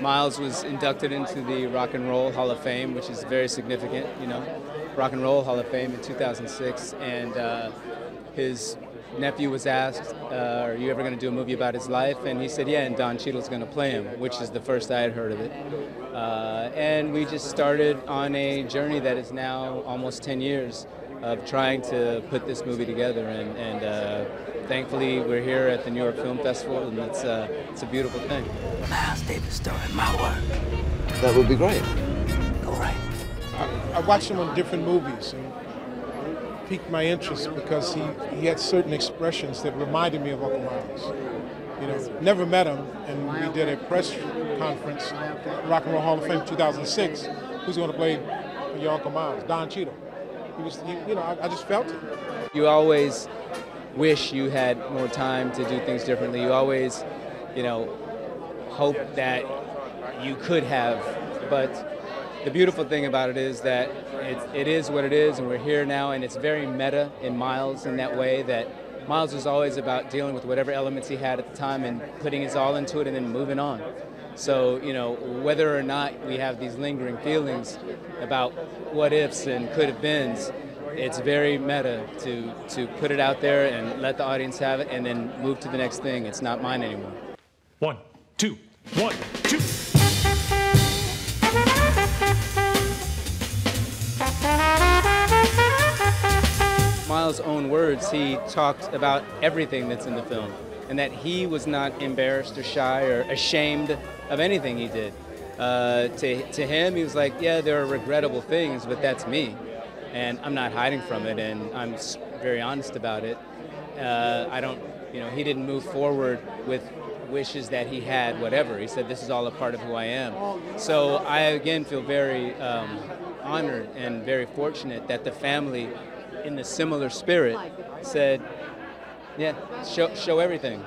Miles was inducted into the Rock and Roll Hall of Fame, which is very significant, you know, Rock and Roll Hall of Fame in 2006, and uh, his nephew was asked, uh, "Are you ever going to do a movie about his life?" And he said, "Yeah." And Don Cheadle's going to play him, which is the first I had heard of it. Uh, and we just started on a journey that is now almost 10 years of trying to put this movie together. And, and uh, thankfully, we're here at the New York Film Festival, and it's uh, it's a beautiful thing. Miles Davis starring my work. That would be great. All right. I, I watched him on different movies and it piqued my interest because he, he had certain expressions that reminded me of Uncle Miles. You know, never met him, and we did a press conference, Rock and Roll Hall of Fame 2006. Who's going to play your Uncle Miles? Don Cheadle. He, you know, I, I just felt it. You always wish you had more time to do things differently. You always, you know, hope that you could have, but the beautiful thing about it is that it, it is what it is, and we're here now, and it's very meta in Miles in that way that Miles was always about dealing with whatever elements he had at the time and putting his all into it and then moving on. So, you know, whether or not we have these lingering feelings about what ifs and could have beens, it's very meta to, to put it out there and let the audience have it and then move to the next thing. It's not mine anymore. One, two, one, two. Miles' own words, he talked about everything that's in the film and that he was not embarrassed or shy or ashamed of anything he did. Uh, to, to him, he was like, yeah, there are regrettable things, but that's me. And I'm not hiding from it, and I'm very honest about it. Uh, I don't, you know, he didn't move forward with wishes that he had, whatever. He said, this is all a part of who I am. So I, again, feel very um, honored and very fortunate that the family, in the similar spirit, said, yeah, show, show everything.